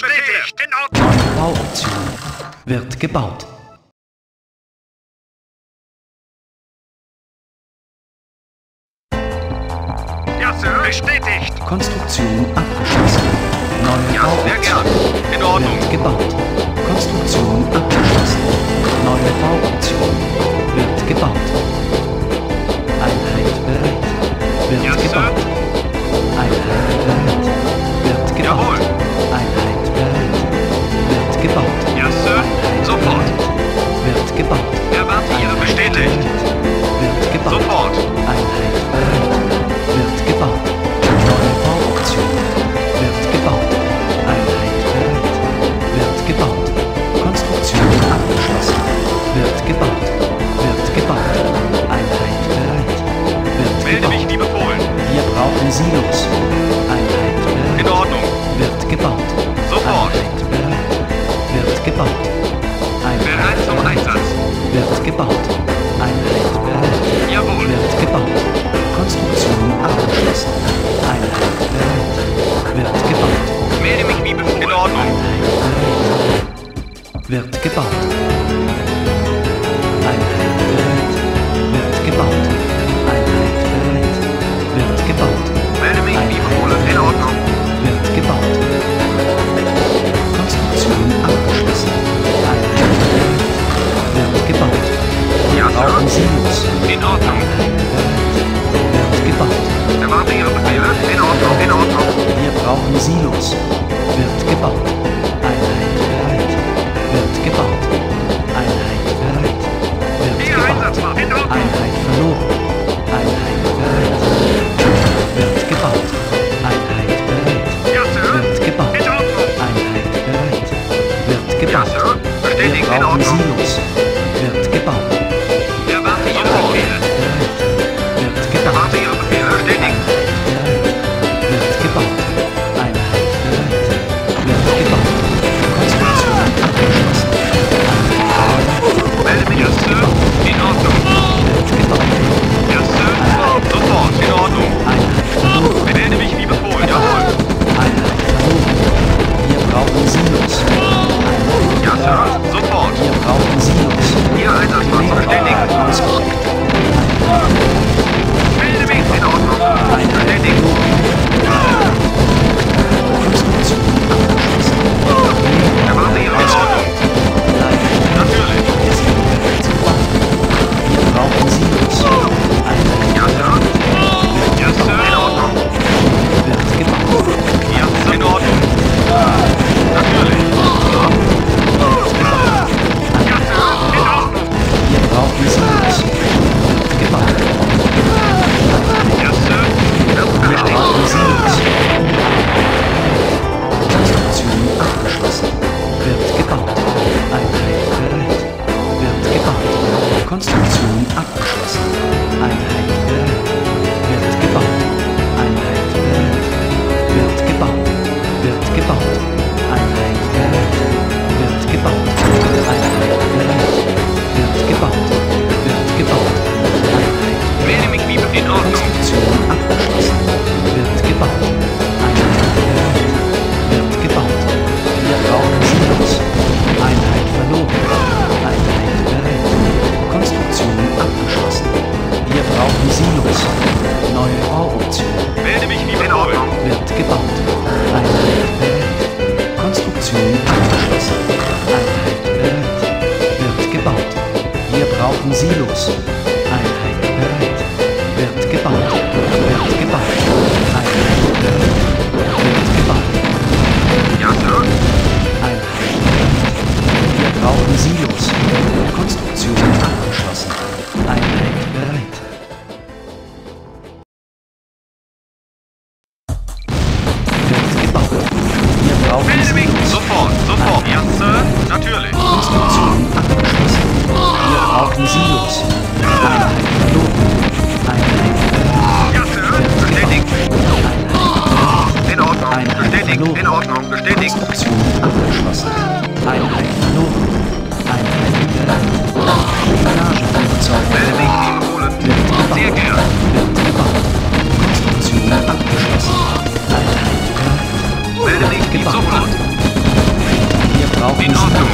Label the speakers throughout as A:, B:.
A: bestätigt. In Ordnung.
B: Bauoption wird gebaut.
A: Ja, Sir. Bestätigt.
B: Konstruktion abgeschlossen. Neue
A: ja,
B: Bauoption.
A: In Ordnung.
B: Wird gebaut. Konstruktion abgeschlossen. Neue Bauoption wird gebaut. Einheit bereit. Wird
A: ja,
B: gebaut.
A: Sir.
B: wird gebaut.
A: Ein Red
B: wird gebaut. Ein Red wird gebaut.
A: Melde mich,
B: Bibelholer,
A: in Ordnung.
B: Wird gebaut. Konstruktion abgeschlossen. Ein Red wird gebaut.
A: Ja,
B: Brauchen Sie.
A: In Ordnung.
B: Wird gebaut.
A: Erwarte Ihre Befehle. In Ordnung.
B: Wir brauchen Silos. Wird gebaut.
A: Kunstwerk. sofort.
B: Wir brauchen
A: In Ordnung.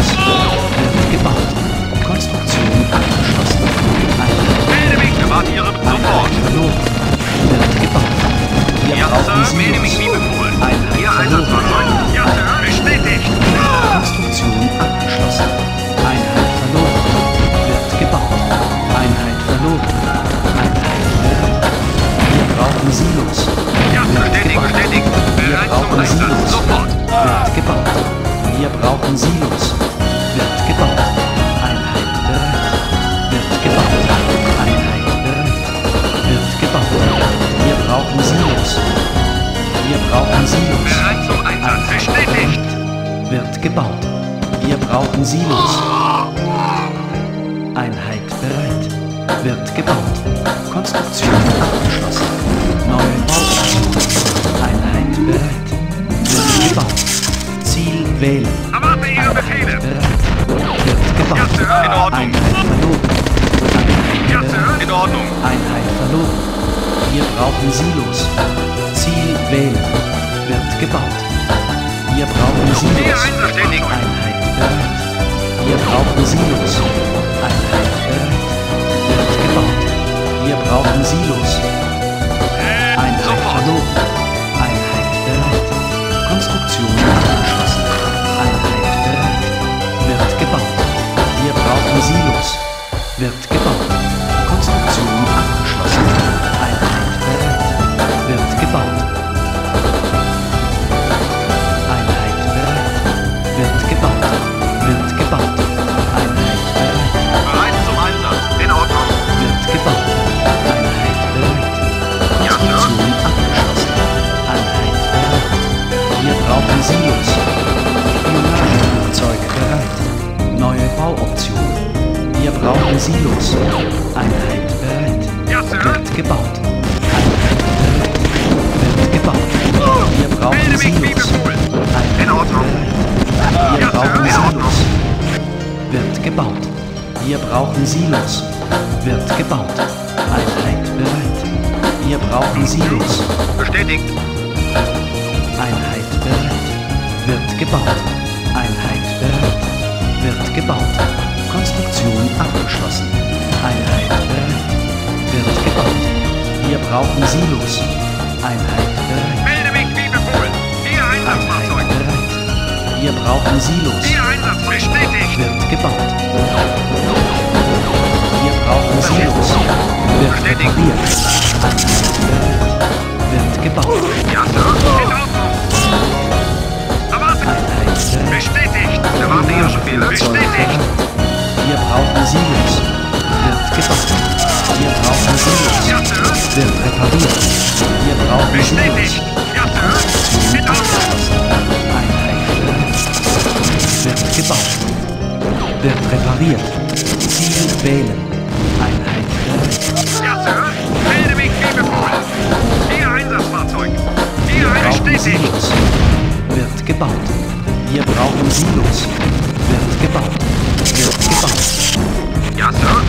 A: in
B: Silos wird gebaut. Einheit wird gebaut. Einheit wird gebaut. Wir brauchen Silos. Wir brauchen Silos. Bereit
A: zum Einsatz bestätigt.
B: Wird gebaut. Wir brauchen Silos.
A: Ordnung.
B: Einheit verloren.
A: Sir. In Ordnung.
B: Einheit verloren. Wir brauchen Silos. Ziel wählen. Wird gebaut. Wir brauchen Silos. Einheit bereit. Wir brauchen Silos. Einheit bereit. Wird gebaut. Wir brauchen Silos. Brauchen Silos. Wird Silos. Einheit bereit.
A: Ja, Sir.
B: Wird gebaut. Einheit bereit. Wird gebaut. Wir brauchen
A: Melde mich wie
B: Silos.
A: befohlen.
B: Einheit
A: In Ordnung.
B: bereit. Wir
A: Ja, Sir.
B: brauchen
A: In Ordnung.
B: Silos. Wird gebaut. Wir brauchen Silos. Wird gebaut. Einheit bereit. Wir brauchen Silos.
A: Bestätigt.
B: Einheit bereit. Wird gebaut. Einheit bereit. Wird gebaut. Konstruktion abgeschlossen. Einheit. Wird gebaut. Wir brauchen Silos. Einheit bereit.
A: Melde mich wie befohlen. Hier
B: Einheit
A: Einsatzfahrzeug.
B: bereit. Wir brauchen Silos.
A: Hier Einsatz. Bestätigt.
B: Wird gebaut. Wir brauchen Silos. Wird
A: Bestätigt.
B: repariert. Wird gebaut.
A: Ja, Sir. In Ordnung. Erwarte.
B: Einheit bereit.
A: Bestätigt. Erwarte Ihre Befehle. Bestätigt.
B: Brauchen Silos. Wird gebaut. Wir brauchen Silos. Wird repariert. Wir brauchen. Silos. Einheit. Wird gebaut. Wird repariert. Ziel wählen. Einheit.
A: Melde mich befohlen. Hier Einsatzfahrzeug.
B: Wir
A: eine.
B: Silos. Wird gebaut. Wir brauchen Silos. Wird gebaut.
A: Ja, Sir.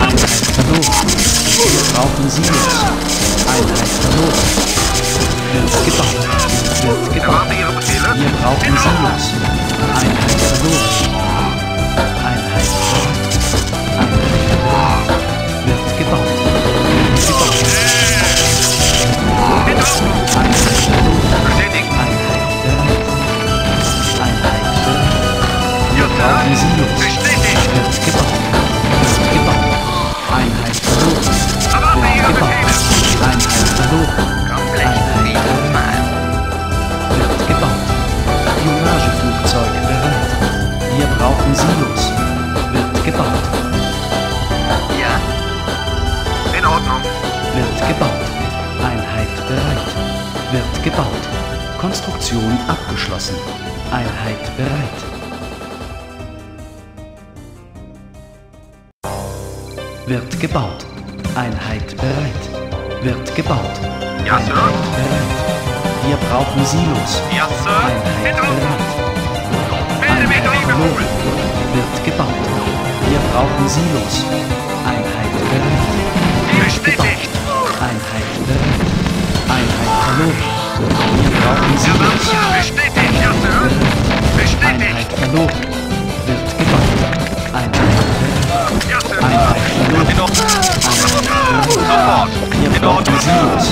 B: Einheit verloren. Wir brauchen Silos. Einheit verloren. Wird gebaut. Wird gebaut. Wir brauchen
A: Ordnung.
B: Silos. Einheit verloren. Gebaut. Konstruktion abgeschlossen. Einheit bereit. Wird gebaut. Einheit bereit. Wird gebaut.
A: Ja, Sir.
B: Einheit bereit. Wir brauchen Silos.
A: Ja, Sir.
B: Einheit bereit. Einheit. Wird gebaut. Wir brauchen Silos. Einheit bereit.
A: Bestätigt.
B: Einheit bereit. Einheit verloren. Brauchen
A: Sir. Bestätigt.
B: Einheit verloren. Wird gebaut. Einheit. Einheit verloren.
A: Sofort.
B: Wir brauchen
A: Ordnung.
B: Silos.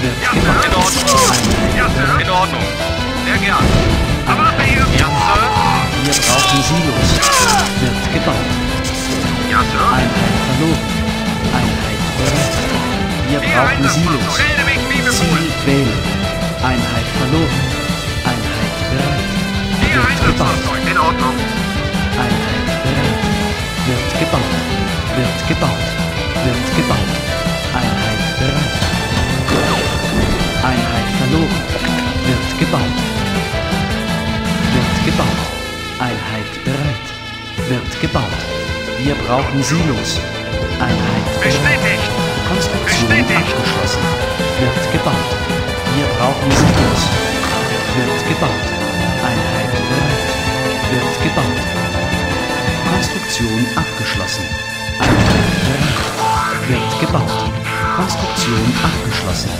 B: Wird
A: Sir. In
B: gebaut.
A: Ordnung. In Ordnung. Sehr gern. Sir.
B: Wir brauchen Silos. Wird gebaut. Einheit verloren. Einheit bereit. Wir brauchen
A: mich wie
B: Ziel wählen. Einheit verloren. Einheit bereit. Wird gebaut.
A: In Ordnung.
B: Einheit bereit. Wird gebaut. Wird gebaut. Wird gebaut. Einheit bereit. Einheit verloren. Wird gebaut. Wird gebaut. gebaut. Wir brauchen Silos. Einheit bereit.
A: Bestätigt.
B: Konstruktion
A: Bestätigt.
B: abgeschlossen. Wird gebaut. Brauchen Silos. Wird gebaut. Einheit bereit. Wird gebaut. Konstruktion abgeschlossen. Einheit bereit. Wird gebaut. Konstruktion abgeschlossen.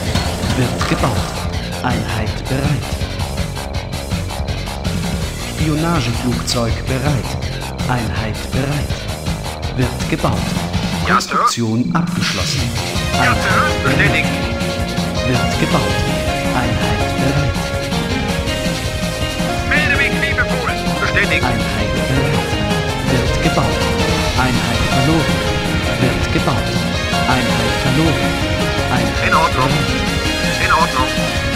B: Wird gebaut. Einheit bereit. Spionageflugzeug bereit. Einheit bereit. Wird gebaut. Konstruktion abgeschlossen.
A: Sir. Bestätigt.
B: Wird gebaut. Einheit bereit.
A: Melde mich befohlen. Bestätigt.
B: Einheit bereit. Wird gebaut. Einheit verloren. Wird gebaut. Einheit verloren. Einheit
A: In Ordnung. In Ordnung.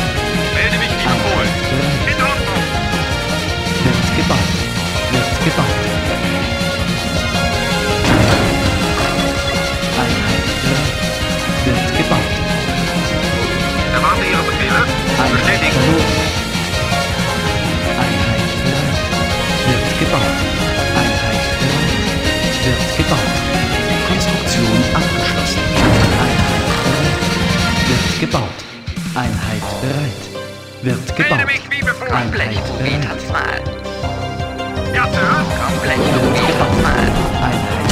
B: Einheit. Wird gebaut. Einheit bereit. Wird gebaut. Konstruktion abgeschlossen. Einheit bereit. Wird gebaut. Einheit bereit. Wird gebaut. Einheit bereit.
C: mal.
A: Ja.
C: Komplett
B: Wird gebaut. Einheit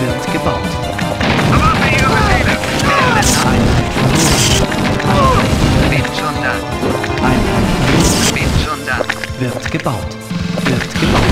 B: wird gebaut.
A: Erwarte Ihre Befehle.
B: Einheit
C: da.
B: Einheit
C: da.
B: Wird gebaut. Wird gebaut.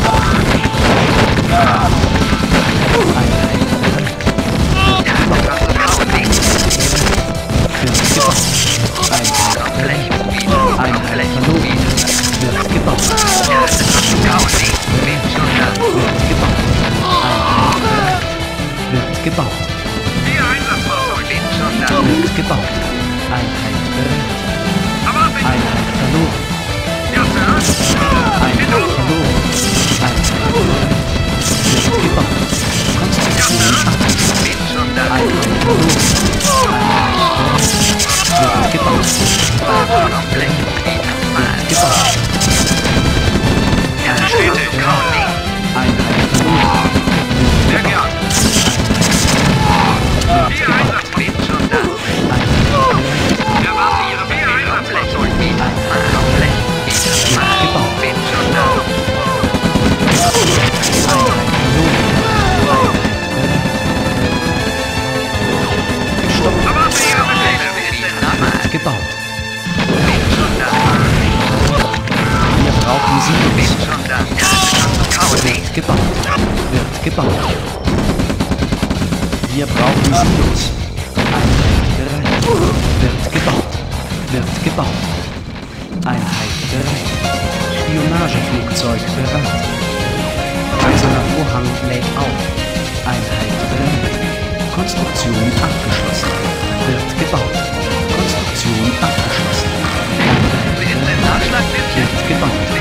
B: Wir brauchen Silos. Einheit bereit. Wird gebaut. Wird gebaut. Einheit bereit. Spionageflugzeug bereit. Eiserner Vorhang lädt auf. Einheit bereit. Konstruktion abgeschlossen. Wird gebaut. Konstruktion abgeschlossen.
C: Wer ist denn
B: bereit.
C: Nachschlagdienstchen?
B: Wird gebaut.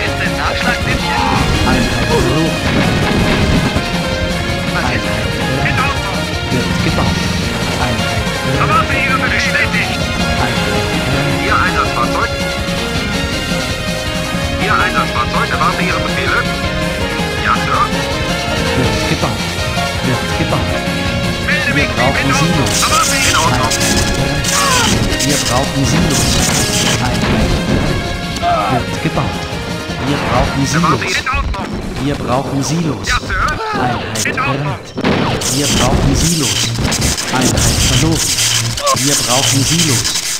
B: Einheit verloren. Gebaut.
A: Ihre Befehle. Bestätigt.
B: Bereit.
A: Ihr Einsatzfahrzeug. Ihr Einsatzfahrzeug. Erwarte Ihre Befehle. Ja, Sir.
B: Wird gebaut. Wird gebaut.
A: Melde
B: Wir brauchen. Silos.
A: In Ordnung.
B: Wir brauchen Silos. Wird gebaut. Wir brauchen Silos. Wir brauchen Silos.
A: Ja, Sir.
B: Einheit bereit. Wir brauchen Silos. Einheit verloren. Wir brauchen Silos.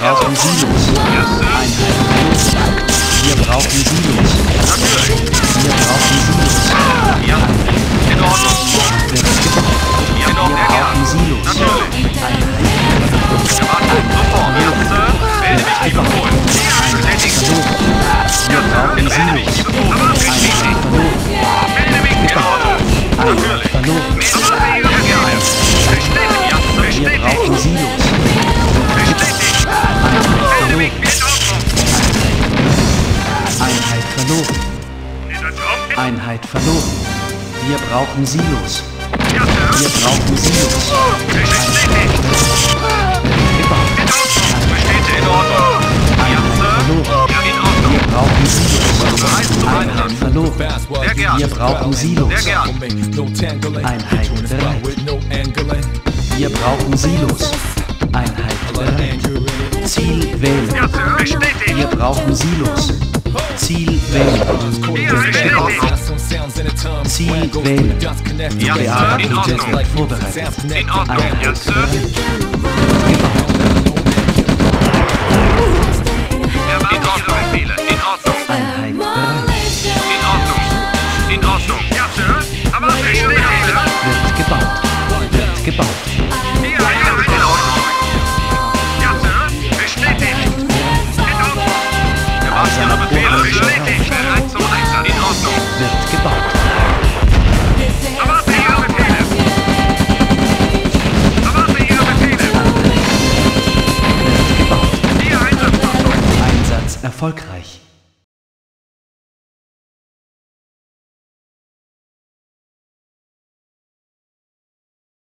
B: brauchen Silos. Einheit. Wir brauchen Silos. einfach holen. Wir brauchen Silos. Einheit verloren. Einheit verloren. Wir brauchen Silos. Wir brauchen Silos
A: in Ordnung. Hallo.
B: Wir brauchen Silos. Einheit verloren. Wir brauchen Silos. Einheit bereit. Wir brauchen Silos. Einheit bereit. Ziel wählen. Wir brauchen Silos. Ziel wählen. Ziel wählen. Bearbeitet vorbereitet. Einheit bereit.
A: Wir brauchen genau.
B: Let's get
A: out. Let's
B: get out.